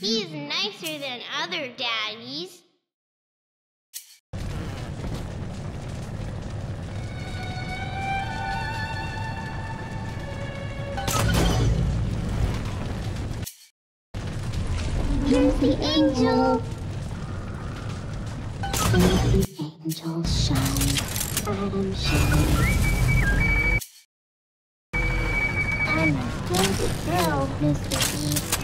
He's nicer than other daddies. Here's the angel. Baby angel shine, Adam shine. I'm a good girl, Mr. Beast.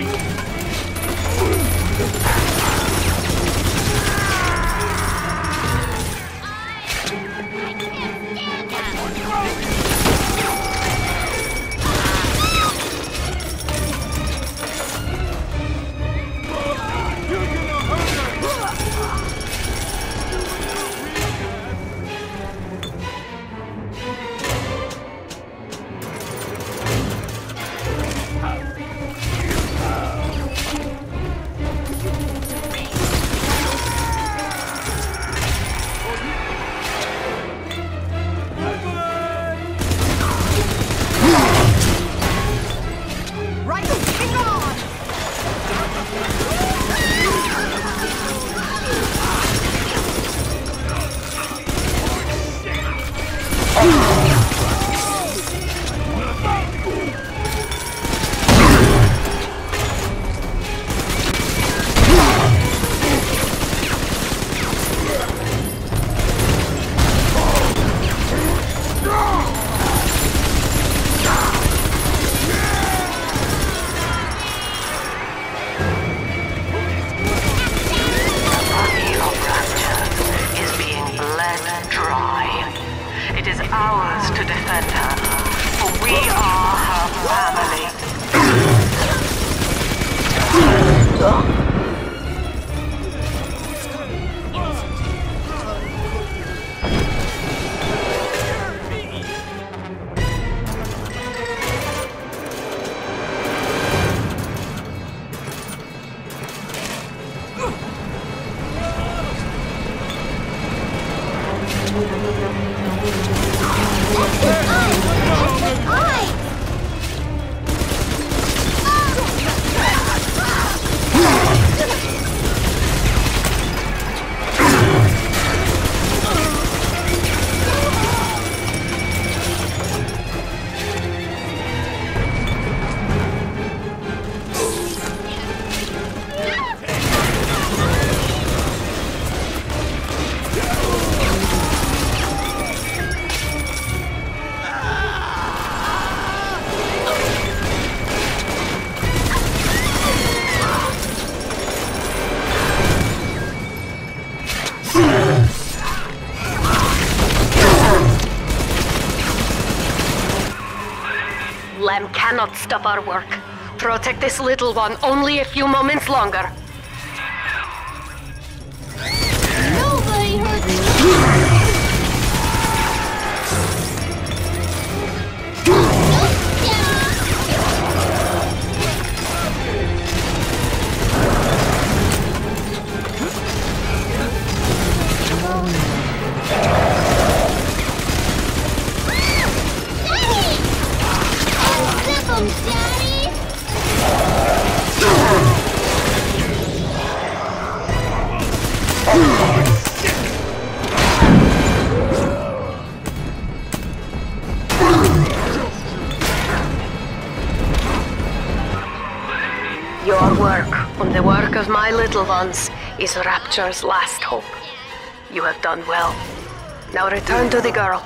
can't body to defend her, for we are her family. Lamb cannot stop our work. Protect this little one only a few moments longer. Your work and the work of my little ones is Rapture's last hope. You have done well. Now return to the girl.